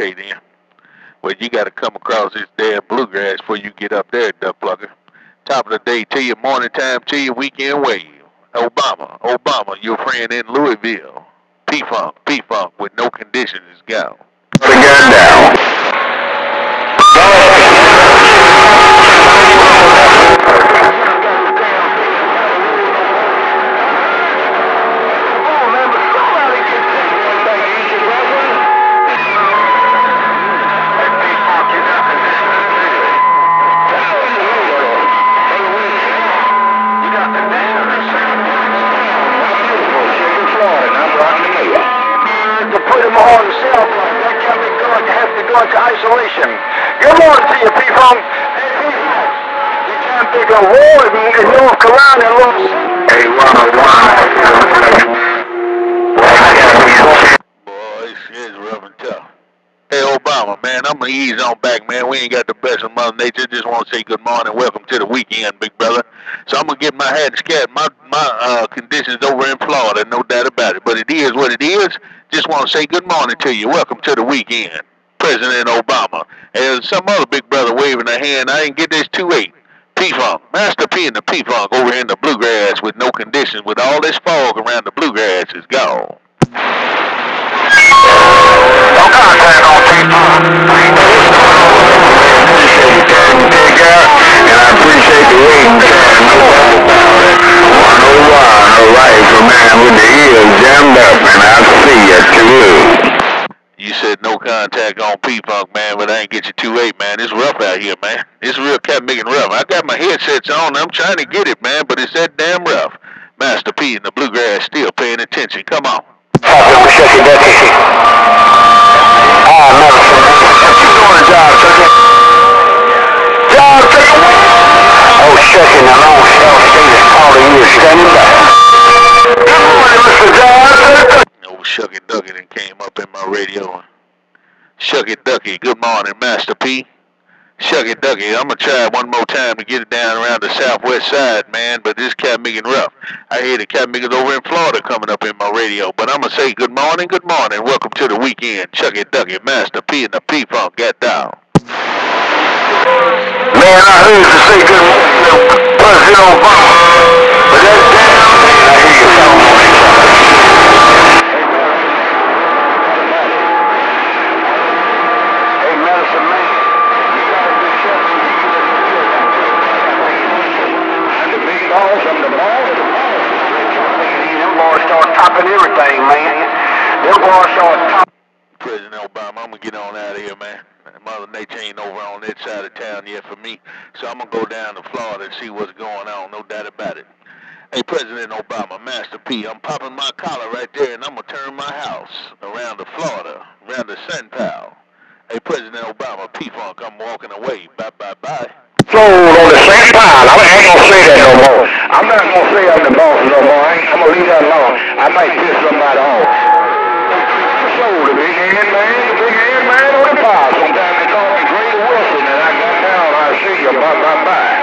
Okay then. Well, you got to come across this damn bluegrass before you get up there, duck plucker. Top of the day to you, morning time to you, weekend wave. Obama, Obama, your friend in Louisville. P-Funk, P-Funk with no conditions go. Put The gun down. Put him on cell phone. That can be going to have to go into isolation. Good morning to you, P-Funk. Hey, P-Funk. You can't pick a war in, North Carolina and Los. Boy, this is rough and tough. Hey, Obama, man, I'm gonna ease on back, man. We ain't got the best of Mother Nature. Just want to say good morning, welcome to the weekend, big brother. So I'm gonna get my hat and scat. My my uh, conditions over in Florida, no doubt about it. But it is what it is. Just want to say good morning to you. Welcome to the weekend, President Obama. And some other big brother waving a hand. I ain't get this two eight. P-Funk, Master P and the P-Funk over in the bluegrass with no conditions, with all this fog around the bluegrass is gone. You said no contact on P-Funk, man, but I ain't get you 2-8, man. It's rough out here, man. It's real cat making rough. I got my headsets on. I'm trying to get it, man, but it's that damn rough. Master P and the bluegrass still paying attention. Come on. Ah? Oh, shucking, the long shell state is calling you, standing back. Good morning, Mr. Ticket. Old Shucky Ducky that came up in my radio. Shucky Ducky, good morning, Master P. Shucky Ducky, I'm gonna try one more time to get it down around the southwest side, man, but this cat making rough. I hear the cat makers over in Florida coming up in my radio, but I'm gonna say good morning, good morning, welcome to the weekend. Chucky Ducky, Master P and the P Funk, get down. Man, I heard you say good morning President Obama, but that topping everything, man. Topping. President Obama, I'm gonna get on out of here, man. Mother Nature ain't over on that side of town yet for me, so I'm gonna go down to Florida and see what's going on. No doubt about it. Hey, President Obama, Master P, I'm popping my collar right there, and I'm gonna turn my house around to Florida, around to Sun Pal. Hey, President Obama, P Funk, I'm walking away. Bye, bye, bye. Sold on the same pile. I ain't gonna say that no more. I'm not gonna say I'm the boss no more. I ain't, I'm gonna leave that alone. I might piss somebody off. Sold the big hand man, the big hand man on the pile. Sometimes they call me Grady Wilson, and I got down. I see you. Bye, bye, bye.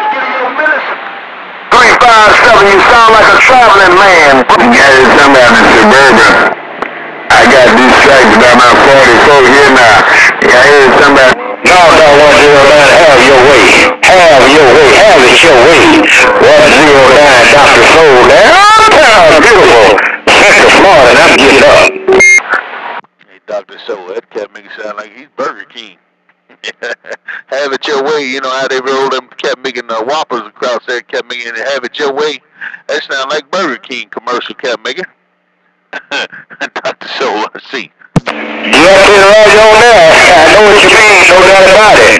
Three five seven. You sound like a traveling man. Yeah, it's somebody in the suburban. I got distracted by my 44 here now. I heard somebody. No, no, one zero nine, have your way. Have your way. Have it your way. One zero nine, Dr. Soul downtown, beautiful. Central Florida, I'm getting up. Hey, Dr. So, that cat make it sound like he's Burger King. have it your way. You know how they roll them, kept making the whoppers across there, kept making have it your way. That sound like Burger King commercial, kept making. So, let's see. Yes, it's right on there. I know what you mean, no doubt about it.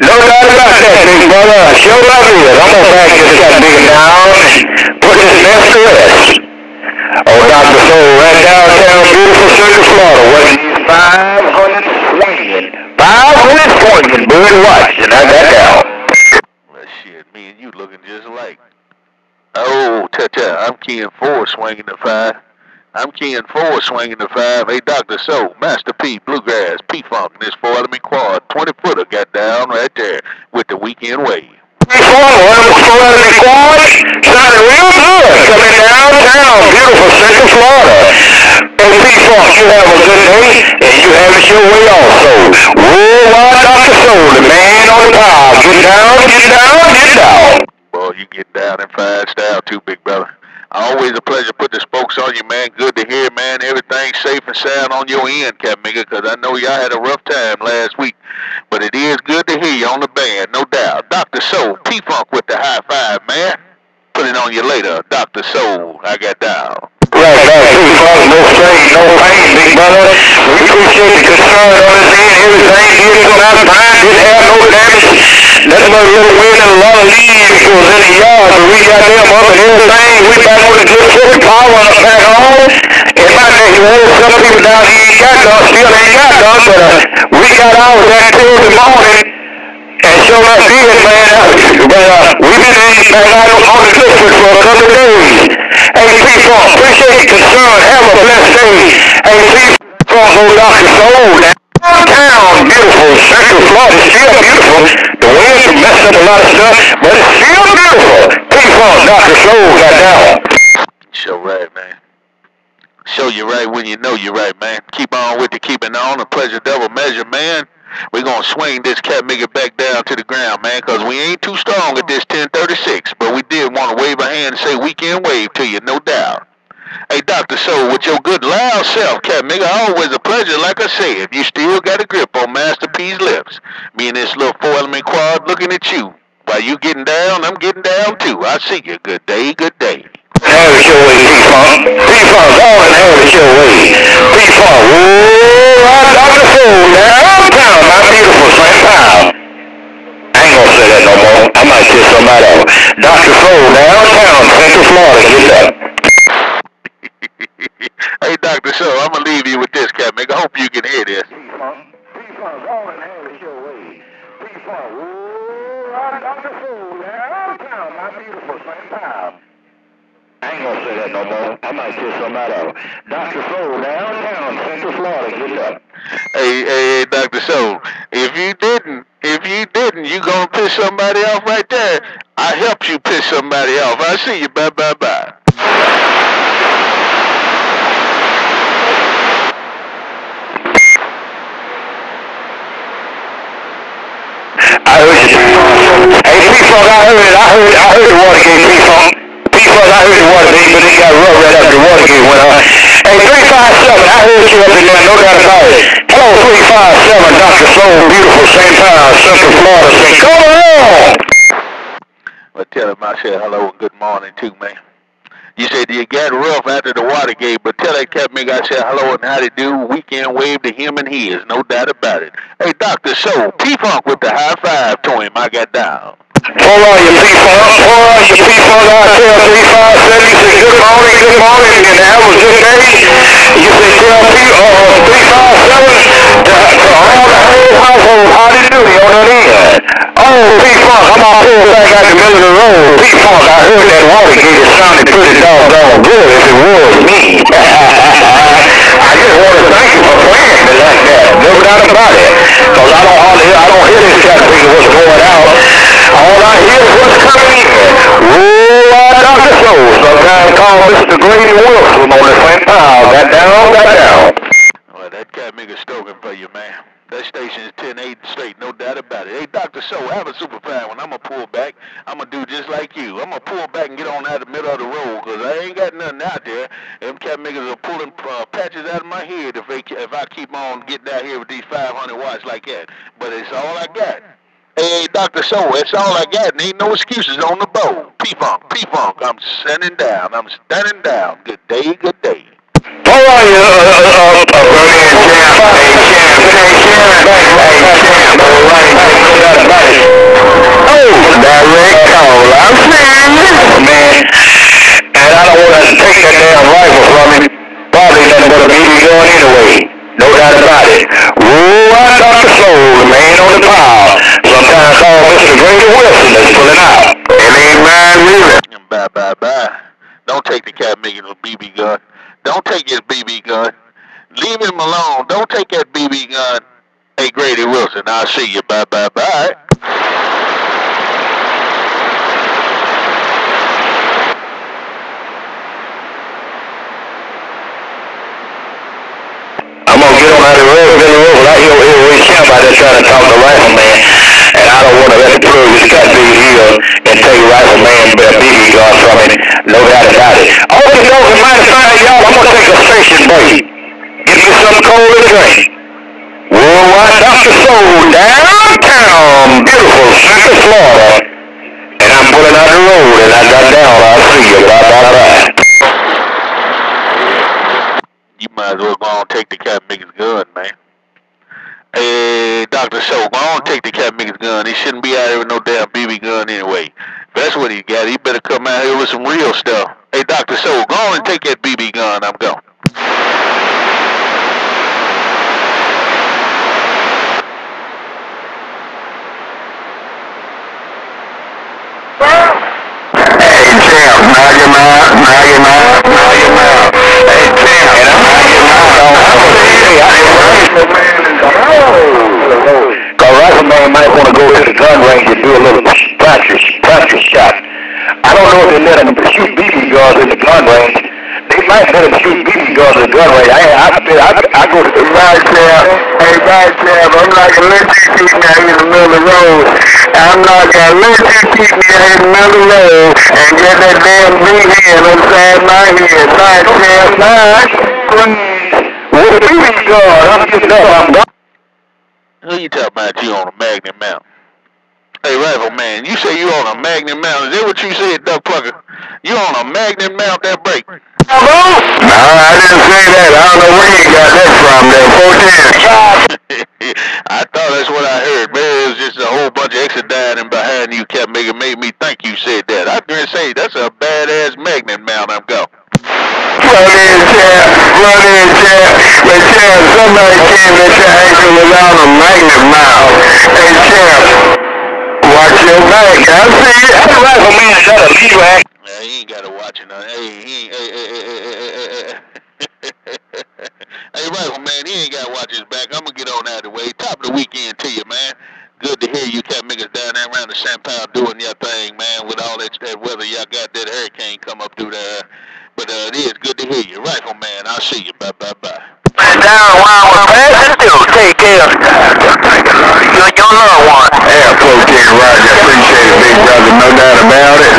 No doubt about that, big brother. Sure love it. I'm gonna back this cat big down put this mess to rest. Oh, Dr. Soul, right downtown, beautiful Central Florida. What is these 500 swinging? 500 swinging, bird watch, and I got down. Well, shit, me and you looking just alike. Oh, ta-ta, I'm Ken Ford swinging the five. I'm Ken Ford swinging the five. Hey, Dr. So, Master P, Bluegrass, P-Funk, and this four-element quad, 20-footer got down right there with the weekend wave. Sounding real good coming downtown, beautiful Central Florida. And P-Funk, you have a good day, and you have service your way also. Worldwide Dr. Soul, the man on the power. Get down, get down, get down. Boy, you get down and fast down too, big brother. Always a pleasure put the spokes on you, man. Good to hear, man. Everything safe and sound on your end, Cap Mega, because I know y'all had a rough time last week. But it is good to hear you on the band, no doubt. Dr. Soul, P-Funk with the high five, man. Put it on you later. Dr. Soul, I got down. Right, right. No strain, no pain, big brother. We appreciate the concern on this end. Everything did come out fine. Didn't have no damage. Nothing but a little wind and a lot of leaves was in the yard. But we got them up and everything. We back on the good foot, power back on. It might make you old. Some people down here ain't got none, still ain't got none. But uh, we got ours that Tuesday morning. And sure enough did, man. But uh, we've been in, back out on the good foot for a couple of days. Hey, people, appreciate the concern. Have a blessed day. Hey, people, go Dr. Soul. Downtown, beautiful. Central Florida is still beautiful. The winds messed up a lot of stuff, but it's still beautiful. People, Dr. Soul got down. Show right, man. Show you right when you know you're right, man. Keep on with the keeping on. A pleasure double measure, man. We're going to swing this cat it back down to the ground, man, because we ain't too strong at this 1036. But we did want to wave a hand and say weekend wave to you, no doubt. Hey, Dr. Soul, with your good loud self, cat nigga, always a pleasure, like I said. You still got a grip on Master P's lips. Me and this little four element quad looking at you. While you getting down, I'm getting down too. I see you. Good day, good day. Have it your way, P-Funk. P-Funk, go and have it your way. P-Funk, whoa, I'm Dr. Soul downtown, my beautiful St. Paul. I ain't gonna say that no more. I might piss somebody off. Dr. Soul downtown, Central Florida, get up. hey, Dr. Soul, I'm going to leave you with this, cat I hope you can hear this. P-Funk, P-Funk, go and have it your way. P-Funk, whoa, I'm Dr. Soul downtown, my beautiful St. Paul. I ain't gonna say that no more. I might piss somebody off. Dr. Soul downtown, Central Florida, get up. Hey, hey, hey, Dr. Soul, if you didn't, if you didn't, you gonna piss somebody off right there. I helped you piss somebody off. I see you. Bye, bye, bye. I heard you. Hey, P-Funk, I heard it. I heard, I heard the Watergate, P-Funk. P-Funk, I heard the Watergate, but it got rough right after the Watergate went on. Hey, 357, I heard you up in there, no doubt about it. Hello, 357, Dr. Soul, beautiful St. Paul, Central Florida. Say, come on! But tell him I said hello and good morning too, man. You said you got rough after the Watergate, but tell that cat I said hello and how to do. Weekend wave to him and his, no doubt about it. Hey, Dr. Soul, P-Funk with the high five to him. I got down. Hold on, you P-Funk. Hold on, you P-Funk. I tell 357, you said good morning, good morning, and that was good day. You said tell P, uh, 357 the on. Oh, back out the middle of the road. P-Funk, I heard that sounded pretty good if it was me. I just want to thank you for playing like that. No doubt about I don't I don't hear this what's going out. All I hear is what's coming in. Soul. Sometimes call Mr. Grady Wilson on the St. Paul. Got down, got down. Well, that cat nigga stoking for you, man. That station is 10-8 straight, no doubt about it. Hey, Dr. Soul, have a super fan when I'm going to pull back. I'm going to do just like you. I'm going to pull back and get on out the middle of the road because I ain't got nothing out there. Them cat niggas are pulling uh, patches out of my head if, they, if I keep on getting out here with these 500 watts like that. But it's all I got. Hey, Dr. Soul, that's all I got. And ain't no excuses on the boat. P-Funk, P-Funk, I'm standing down. I'm standing down. Good day, good day. How are you, uh, uh, uh, Bye, bye, bye. Don't take the cat a BB gun. Don't take his BB gun. Leave him alone. Don't take that BB gun. Hey, Grady Wilson, I'll see you. Bye, bye, bye. I'm gonna get on out of the road, get on the road, out there trying to talk to the Rifleman, and I don't want to let the plug just cut through here and take the Rifleman BB gun from him. No doubt about it. Okay, folks, as a matter of y'all, I'm to take a station break. Give me some cold drink. Worldwide Dr. Soul downtown, beautiful Central Florida. And I'm pulling out the road and I got down. I'll see you. Bye bye bye. You might as well go on and take the cat Mickey's gun, man. Hey, Dr. Show, go on and take the cat Mickey's gun. He shouldn't be out here with no damn BB gun anyway. That's what he got, he better come out here with some real stuff. Hey, Dr. Show, go on and take that BB gun. I'm going. Hey, Tim, knock him out, knock him out, knock him out. Hey, Tim, knock him out. I'm gonna say, I ain't rifleman in the house. Cause rifleman might want to go to the gun range and do a little practice, practice shot. I don't know if they let him shoot BB guns in the gun range. They might let him shoot BB guns in the gun range. I, I, I, I go to the right tab. Hey, right tab, I'm not gonna let you shoot me out in the middle of the road. I'm not gonna let you shoot me out in the middle of the road and get that damn hand inside my head. Right tab, nice. With a BB gun, I'm up. I'm done. Who you talking about you on a Magnet Mount? Hey, Rifle Man, you say you on a Magnet Mount. Is that what you said, Duck Plucker? You on a Magnet Mount that break? No, I didn't say that. I don't know where you got that from. That 410. I thought that's what I heard, man. It was just a whole bunch of extraditing behind you kept making made me think you said that. I didn't say that's a badass Magnet Mount I'm going. Run in, champ. Run in, champ. But, somebody came at your ankle without a magnet mouth. Hey, watch your back. I see it. That rifleman got a lead act. Yeah, he ain't got to watch it. Now. Hey, he ain't, hey, hey, hey, hey, hey, hey, hey. hey, Rifleman, he ain't got to watch his back. I'm going to get on out of the way. Top of the weekend to you, man. Good to hear you cat niggas down there around the. Paul doing your thing, man, with all that, that weather. Y'all got that hurricane come up through there. But uh, it is good to hear you. Rifleman, I'll see you. Bye, bye, bye. Down while we're passing through. Take care of you and your loved one. Yeah, folks, King Roger. Appreciate it, big brother. No doubt about it.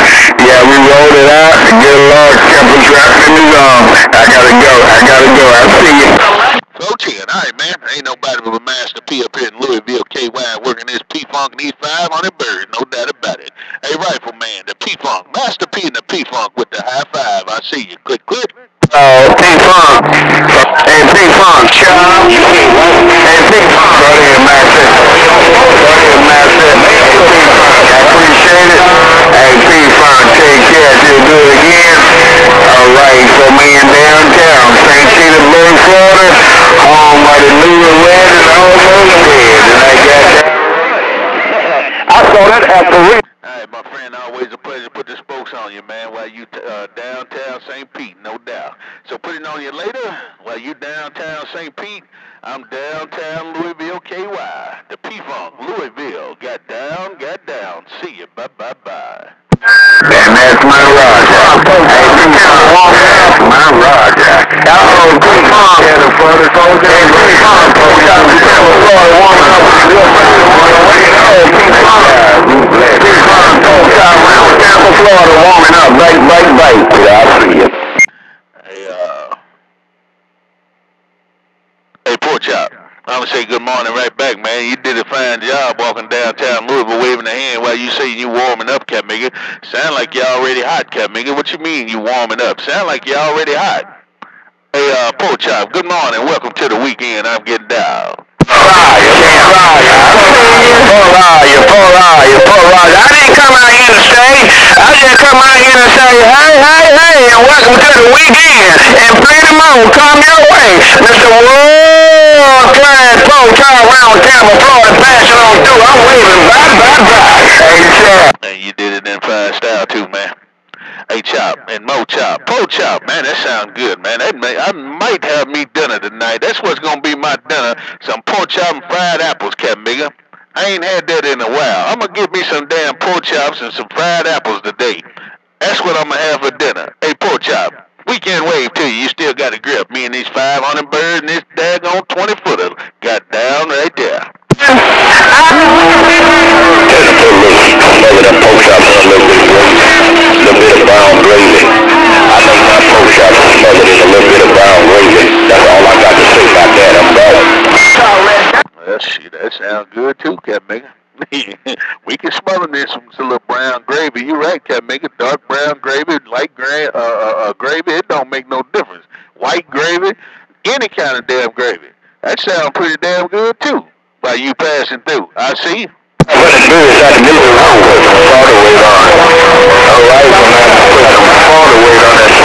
Yeah, we rolled it out. Good Lord, kept us wrapped in his arms. I gotta go. I gotta go. I'll see you. Flow chicken. All right, man. Ain't nobody but a Master P up here in Louisville, KY, working this P-Funk and these 500 birds. No doubt about it. Hey, Rifleman, the P-Funk. Master P and the P-Funk with the high five. I see you. Click, click. Oh, P-Funk. Hey, P-Funk, chum. Hey, P-Funk. Brother and Master. Brother and Master. Hey, P-Funk. I appreciate it. Hey, P-Funk, take care. Till do it again. All right, so man downtown, St. Petersburg, Florida, home of the newlywed and almost dead. And I got that. I saw that at Paris. All right, my friend, always a pleasure to put the spokes on you, man, while you t- uh, downtown St. Pete, no doubt. So put it on you later. While you downtown St. Pete, I'm downtown Louisville, KY. The P-Funk, Louisville. Got down, got down. See you. Bye-bye-bye. And that's my Roger. Hey, P-Funk, walk out. My Roger. Oh, P-Funk. Yeah, the brother folks. Hey, P-Funk. Folks out in Tampa, Florida, warming up with your man. Oh, P-Funk. Around Tampa, Florida, warming up. Bite, bite, bite. Yeah, I see you. Hey, uh... Hey, Pork Chop. I'm gonna say good morning right back, man. You did a fine job walking downtown Louisville, waving the hand while you say you warming up, Cat Migga. Sound like you already hot, Cat Migga. What you mean you warming up? Sound like you already hot. Hey, uh, Pork Chop. Good morning. Welcome to the weekend. I'm getting down. Raya, Raya, poor Raya, poor Raya, poor Raya. I didn't come out here to say, I just come out here to say, hey, hey, hey, and welcome to the weekend. And plenty more come your way. Mr. World Class Pro Town around Tampa, Florida, passing on through. I'm waving bye, bye, bye. Hey, Chad. And you did it in fine style too, man. Hey Chop and Mo Chop, Po Chop, man, that sounds good, man. That may, I might have me dinner tonight. That's what's gonna be my dinner: some pork chop and fried apples, cat nigga. I ain't had that in a while. I'm gonna give me some damn pork chops and some fried apples today. That's what I'm gonna have for dinner. Hey, pork chop, weekend wave to you. You still got a grip. Me and these 500 birds and this daggone 20 footer got down right there. There's a little, over them pork chops and a little bit a little bit of brown gravy. I make my pork chop smothered in a little bit of brown gravy. That's all I got to say about that. I'm going. Well, shit, that sounds good too, Captain we can smother this some a little brown gravy. You're right, Captain it Dark brown gravy, light gray, uh, uh, uh, gravy, it don't make no difference. White gravy, any kind of damn gravy. That sounds pretty damn good too. By you passing through, I see. What it do is I can weight on it. All right, when I put some weight on that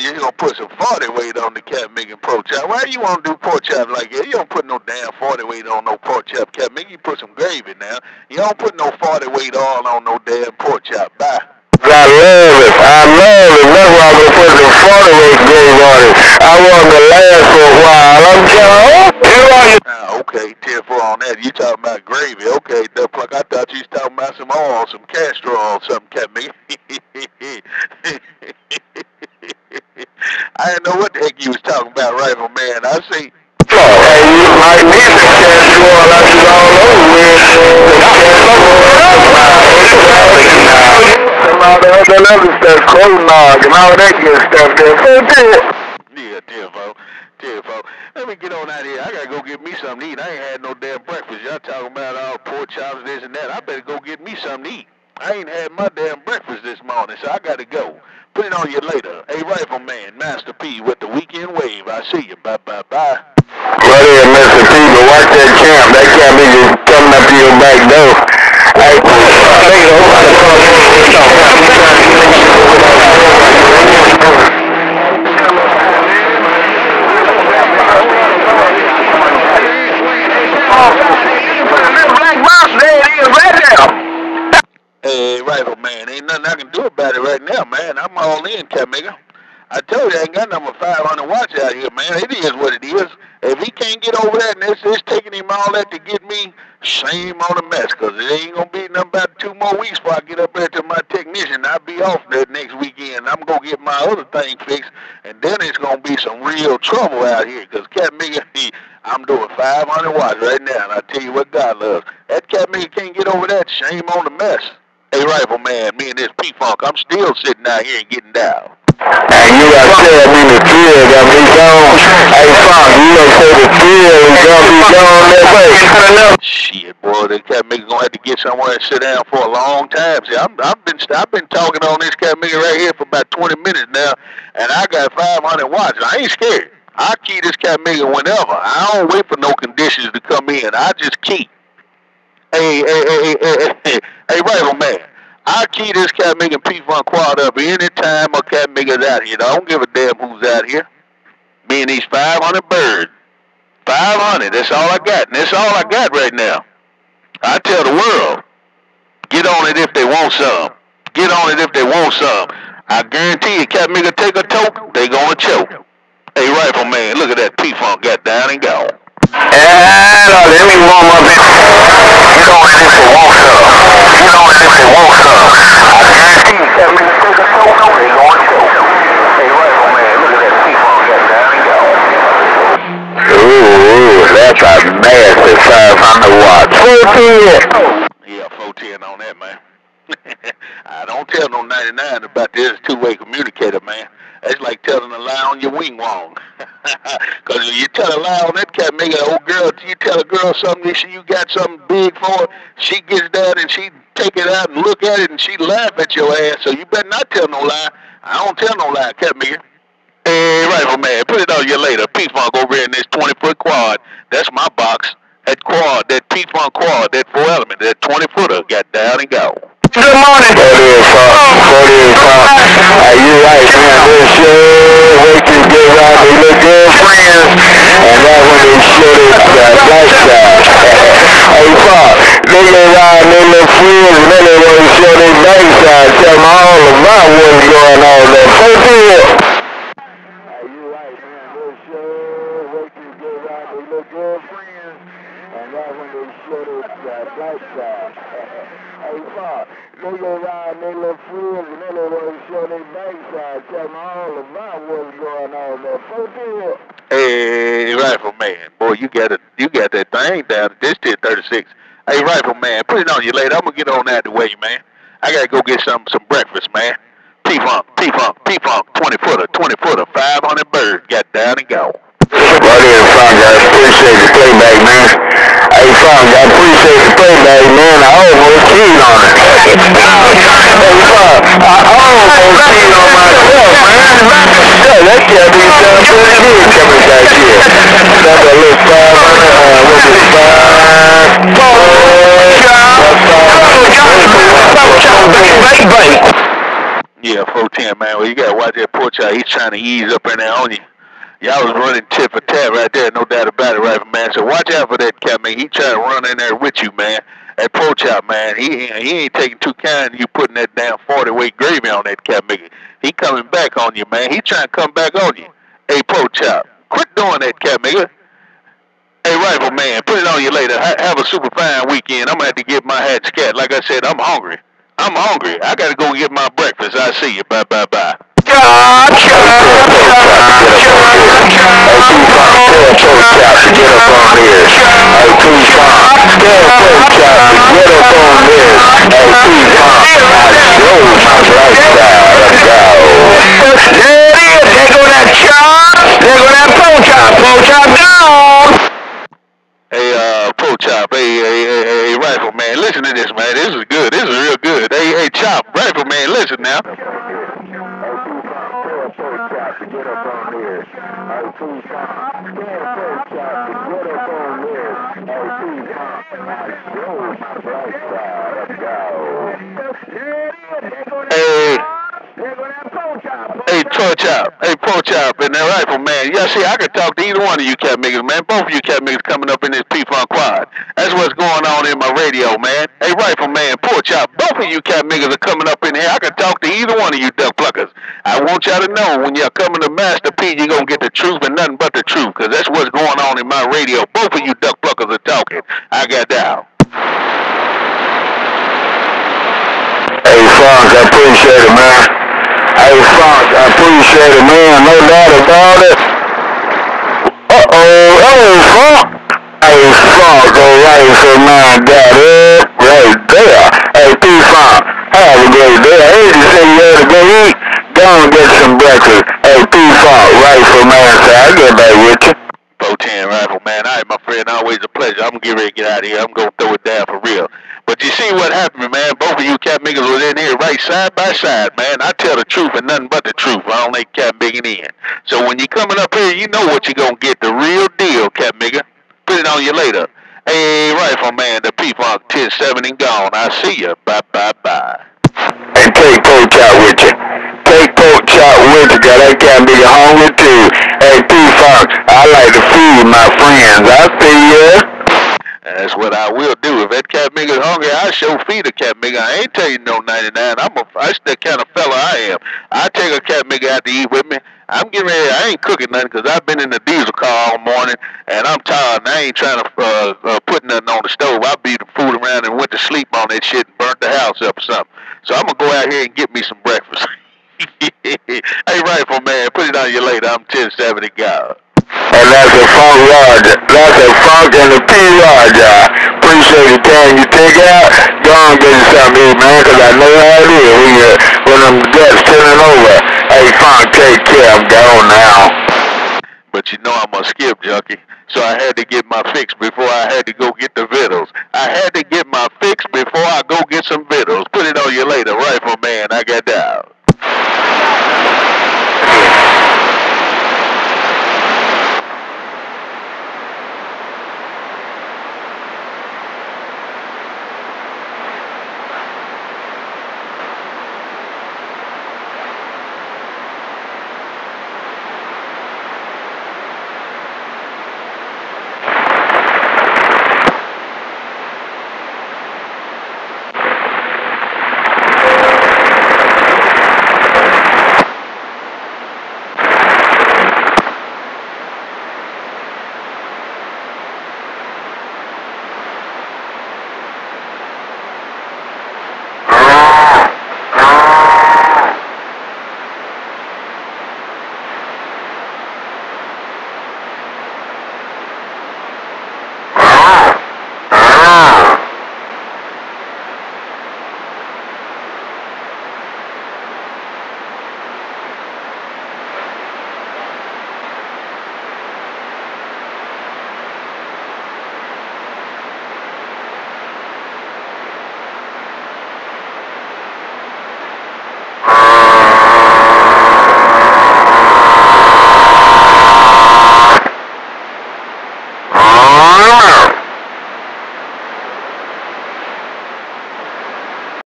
you're gonna put some 40 weight on the cat making pork chop. Why you wanna do pork chop like that? You don't put no damn 40 weight on no pork chop cat making. You put some gravy now. You don't put no 40 weight on no damn pork chop. Bye. I love it. I love it. That's why I'm gonna put some water weight gravy on it. I want to last for a while. I'm telling you. Ah, okay, 10 4 on that. You talking about gravy. Okay, the fuck. I thought you was talking about some oil, some castor oil, something, kept me. I didn't know what the heck you was talking about, rifle man. I see. Hey, you might need some castor oil it's all over with. Some all the other stuff, clonog and all that good stuff there. So Tiffo. Tiffo. Let me get on out here. I gotta go get me something to eat. I ain't had no damn breakfast. Y'all talking about all pork chops, this and that. I better go get me something to eat. I ain't had my damn breakfast this morning, so I gotta go. Put it on you later. Hey, Rifleman, Master P with the weekend wave. I see you. Bye, bye, bye. Right here, Mr. P, but watch that camp. That camp is just coming up to your back door. Hey, Hey, Rifleman, ain't nothing I can do about it right now, man. I'm all in, Camiga. I told you I ain't got number 500 watch out here, man. It is what it is. If he can't get over that and it's, it's taking him all that to get me, shame on the mess, because it ain't going to be nothing about two more weeks before I get up there to my technician. I'll be off there next weekend. I'm going to get my other thing fixed, and then it's going to be some real trouble out here, because Cat Mega, I'm doing 500 watts right now, and I tell you what God loves. That Cat Mega can't get over that, shame on the mess. Hey, Rifleman, me and this P-Funk, I'm still sitting out here and getting down. Hey, you got said me the thrill got me gone. Hey, Funk, you done say the thrill is gonna be gone that way. Shit, boy, that cat maker gonna have to get somewhere and sit down for a long time. See, I'm, I've been I've been talking on this cat maker right here for about 20 minutes now, and I got 500 watts. I ain't scared. I key this cat maker whenever. I don't wait for no conditions to come in. I just key. Hey, hey, hey, hey, hey, hey, hey rifle man. I key this cat making P Funk quad up anytime a cat maker's out here. I don't give a damn who's out here. Me and these 500 birds. 500, that's all I got. And that's all I got right now. I tell the world, get on it if they want some. Get on it if they want some. I guarantee you, cat maker take a toke, they gonna choke. Hey, rifle man, look at that P-Funk got down and gone. And let me warm up it. Get on it if they want some. Get on it if they want some. I guarantee you, gonna. Hey, man, look at that gone. Ooh, that's a nasty 500 watts. Full Yeah, 410 on that, man. I don't tell no 99 about this two-way communicator, man. That's like telling a lie on your wing wrong. Because you tell a lie on that cat, make an old girl, you tell a girl something, she, you got something big for her, she gets down and she take it out and look at it and she laugh at your ass. So you better not tell no lie. I don't tell no lie, cat maker. Hey, rifle man, put it on you later. P-Funk over here in this 20-foot quad. That's my box. That quad, that P-Funk quad, that four element, that 20-footer got down and go. Good morning. That is fun. That is fun. Are you right, man? This wait till you get around they look good friends. And that's when they show it uh, lifestyle. hey, they get around they look friends they show their backside. Tell all about what's going on there. Get around good friends. And that's when they show their uh, lifestyle. Hey, Pop, they go around they little friends and they want to show their backside, tell them all about what's going on. First of. Hey, rifle man, boy, you got it. You got that thing down. This 1036. Hey, rifle man, put it on you later. I'm gonna get on that the way, man. I gotta go get some some breakfast, man. P-Funk, P-Funk, P-Funk, 20 footer, 20 footer, 500 birds, got down and go. Right here, Funk, I appreciate the playback, man. Hey, Funk, I appreciate the playback, man. I almost cheated on it. hey, Funk, I almost cheated on myself, man. Yeah, that can't be done pretty good coming back here. Number little five hundred, uh, what's it, five, Yeah, 410, man. Well, you got to watch that poor child. He's trying to ease up in there on you. Y'all was running tit for tat right there, no doubt about it, right, man. So watch out for that cat, man. He trying to run in there with you, man. That poor child, man. He he ain't taking too kind. You putting that damn 40 weight gravy on that cat, nigga. He coming back on you, man. He trying to come back on you. Hey, poor child, quit doing that, cat, nigga. Hey, rifle man, put it on you later. Ha- have a super fine weekend. I'm gonna have to get my hat scat. Like I said, I'm hungry. I'm hungry. I gotta go get my breakfast. I see you. Bye, bye, bye. Hey, uh, Pro Chop, hey, hey, hey, hey, hey, Rifle Man, listen to this, man. This is good. This is real good. Hey, hey, Chop, Rifle Man, listen now. Hey, hey, Pro Chop, hey, Pro Chop, and that Rifle Man. Yeah, see, I could talk to either one of you cat niggas, man. Both of you cat niggas coming up in this P-Funk quad. That's what's going on in my radio, man. Hey, Rifle Man, Pro Chop, both of you cat niggas are coming up in here. I could talk to either one of you duck pluckers. I want y'all to know when y'all coming to Master P, you're going to get the truth and nothing but the truth, because that's what's going on in my radio. Both of you duck pluckers are talking. I got down. Hey, Fonz, I appreciate it, man. Hey, Fonz, I appreciate it, man. No doubt about it. Uh-oh, hey, Fonz. Hey, Fonz, all right, so man, got it right there. Hey, P-Fonz, have a great day. Heard you say you had to go eat. Go and get some breakfast. Hey, right for man, so I'll get back with you. 410 Rifle, man. All right, my friend, always a pleasure. I'm getting ready to get out of here. I'm going to throw it down for real. But you see what happened, man. Both of you cat niggas was in here right side by side, man. I tell the truth and nothing but the truth. I don't like cat bigging in. So when you coming up here, you know what you're going to get. The real deal, cat nigga. Put it on you later. Hey, Rifle, man. The P-Funk 1070 gone. I see you. Bye, bye, bye. And take pork chop with you. Take pork chop with you, cause I can't be hungry too. Hey, P-Funk, I like to feed my friends. I see ya. That's what I will that cat nigga's hungry, I show feed a cat nigga. I ain't tell you no 99. I'm a, that's the kind of fella I am. I take a cat nigga out to eat with me. I'm getting ready. I ain't cooking nothing because I've been in the diesel car all morning and I'm tired and I ain't trying to uh, uh, put nothing on the stove. I beat the food around and went to sleep on that shit and burnt the house up or something. So I'm gonna go out here and get me some breakfast. hey, rifle man, put it on you later. I'm 1070 God. And that's a funk yard. That's a funk and a P yard appreciate the time you take out. Go on get you something here, man, because I know how it is when, you, when them guts turning over. Hey, fine, take care. I'm gone now. But you know I'm a skip junkie, so I had to get my fix before I had to go get the victuals. I had to get my fix before I go get some victuals. Put it on you later, rifle man. I got down.